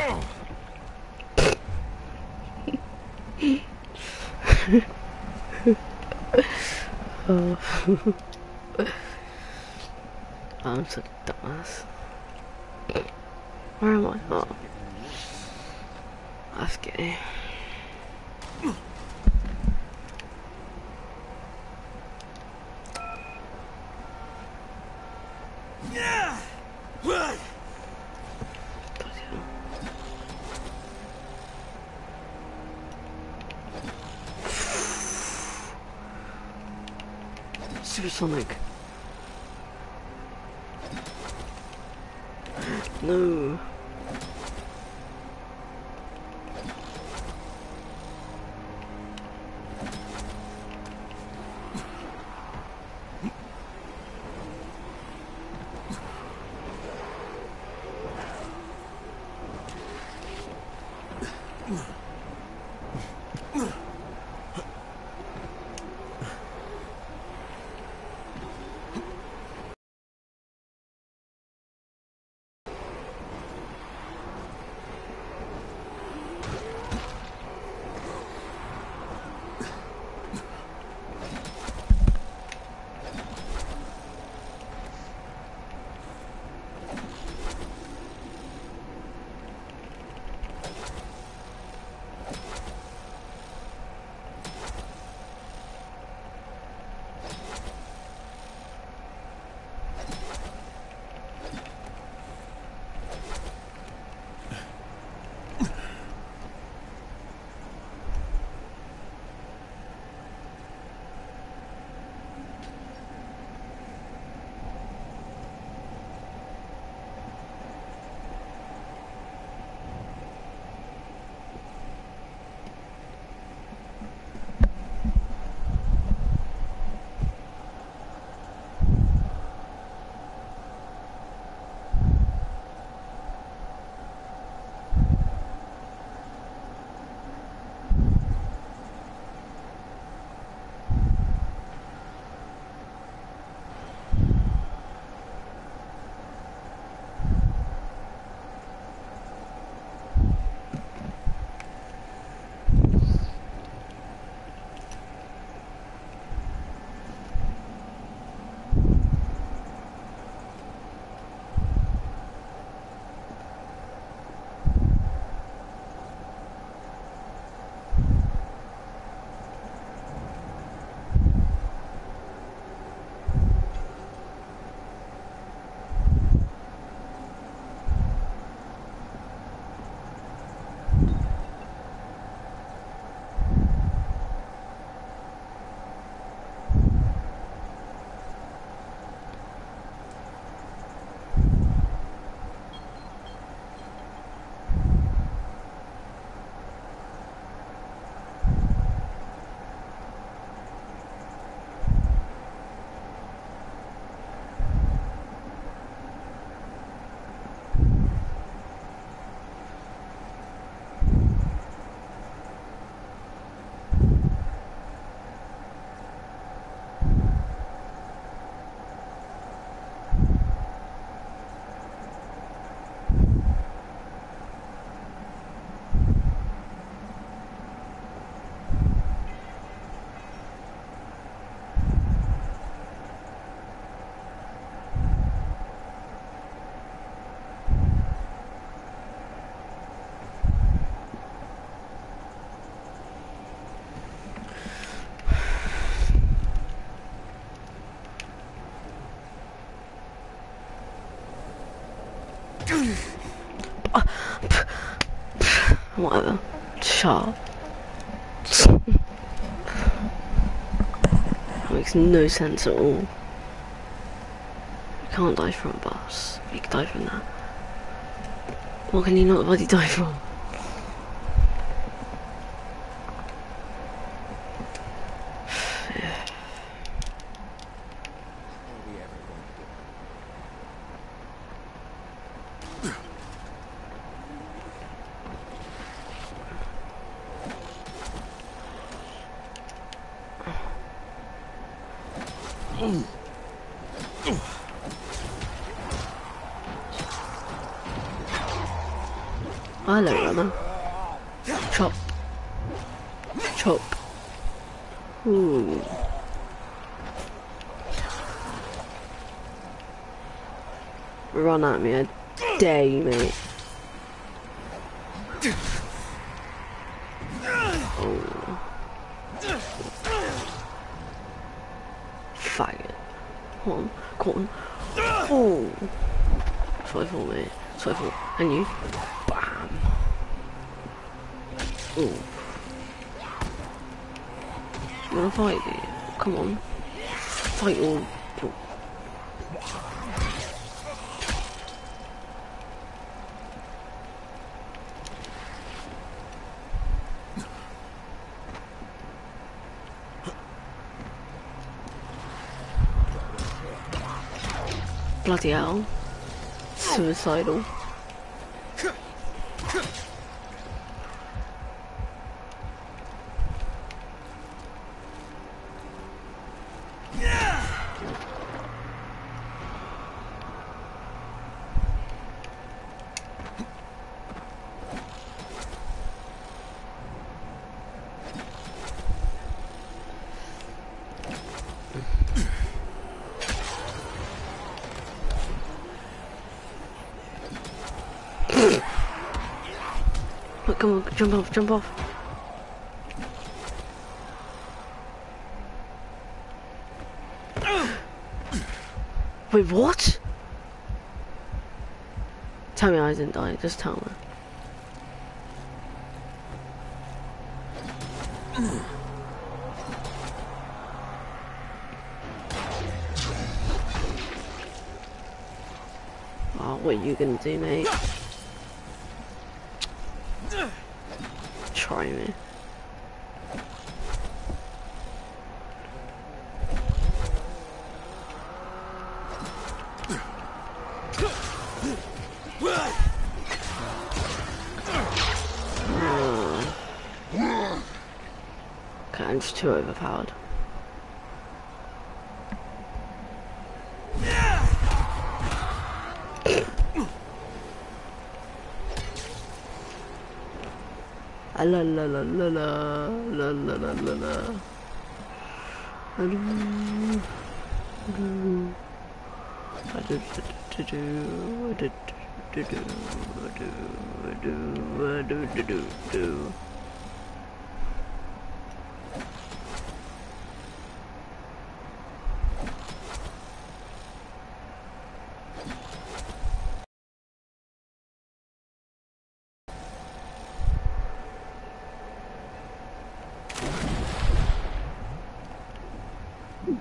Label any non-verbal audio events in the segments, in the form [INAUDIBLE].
oh. I'm such a dumbass. Where am I? Oh. That's gay. Supersonic. No. Whatever. That makes no sense at all. You can't die from a bus. You can die from that. What can you not bloody die from? I know, Rama. Chop. Chop. Ooh. Run at me, I dare you, mate. faggot. Hold on, Corn. Oh, sorry for me. Sorry for and you. Bam. Oh. You wanna fight me? Come on. Fight all. Bloody hell. Suicidal. Jump off, jump off. Wait, what? Tell me I didn't die, just tell me. Oh, what are you gonna do, mate? moment. It's too overpowered. Ah, La la la la la la la la la la. Adu, adu. Adu, du, du, du, adu, du, du, adu, adu, adu, du, du,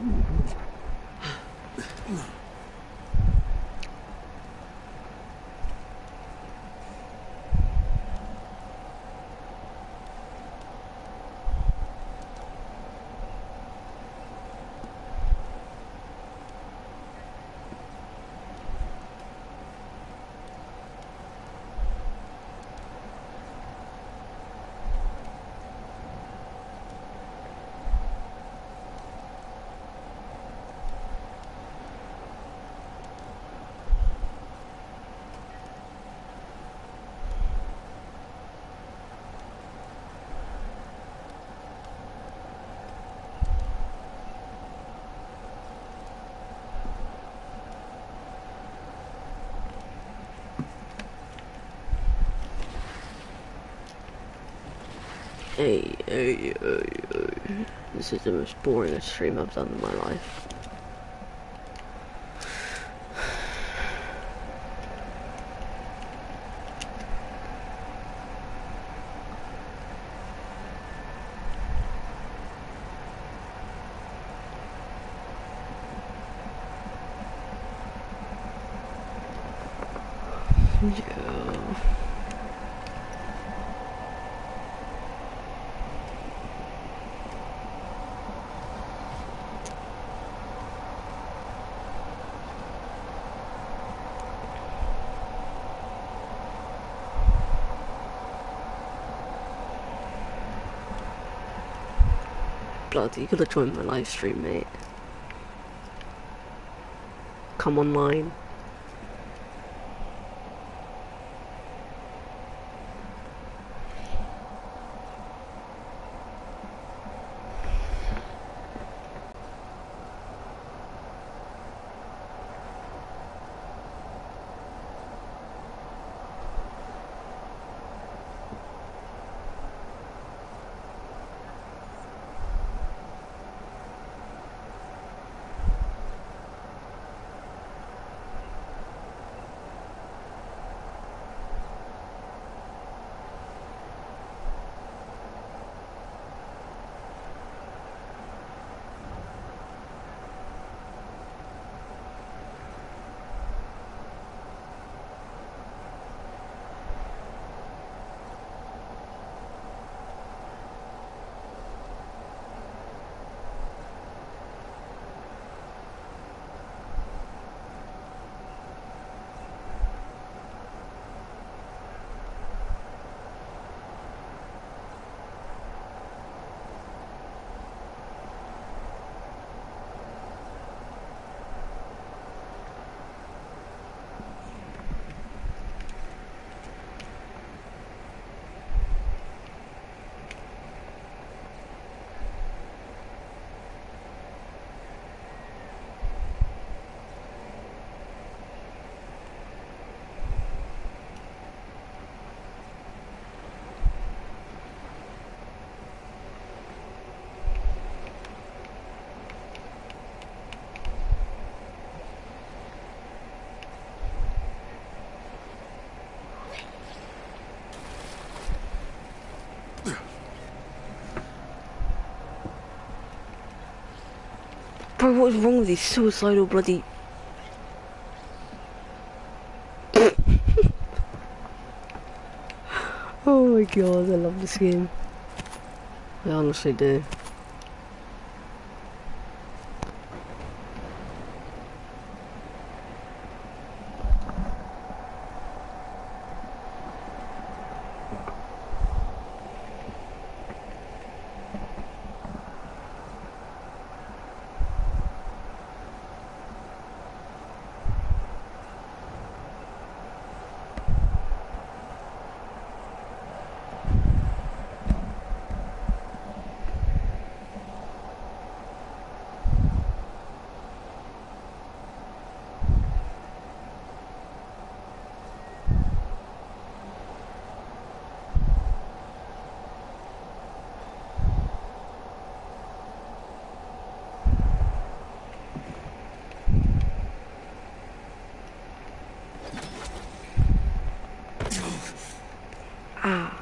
Mm-hmm. Hey, hey, hey, hey. This is the most boring stream I've done in my life. Yeah. You could have joined my live stream, mate. Come online. Bro, what is wrong with these suicidal bloody... [LAUGHS] oh my god, I love this game. I honestly do. Ah.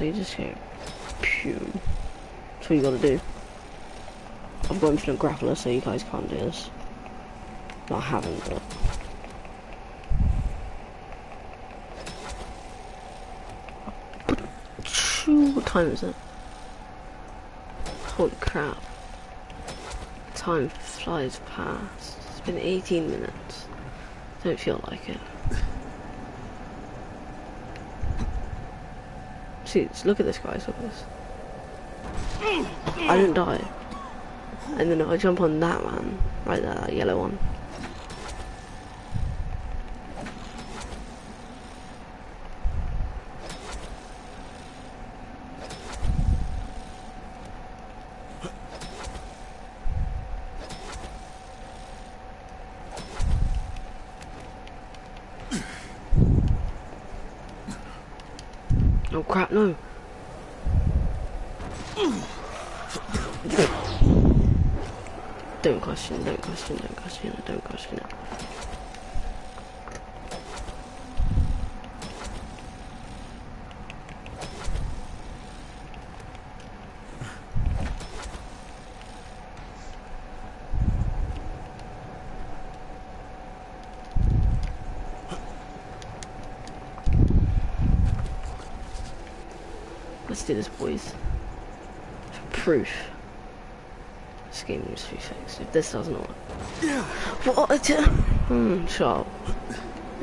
So you just go, pew. That's what you gotta do. I've got infinite grappler, so you guys can't do this. No, I haven't, but... What time is it? Holy crap. Time flies past. It's been 18 minutes. Don't feel like it. See, look at this, guys. Look at this. I didn't die. And then I jump on that one, right there, that yellow one. Oh crap, no. Don't question, don't question, don't question don't question it. Let's do this, boys. For proof. This game needs to be fixed. If this doesn't work. What? Hmm, up.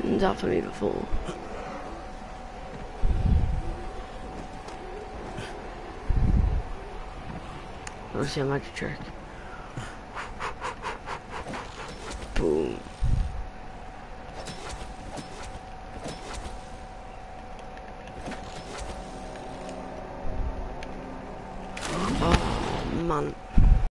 It's happened to me before. Let's see a magic trick. Boom.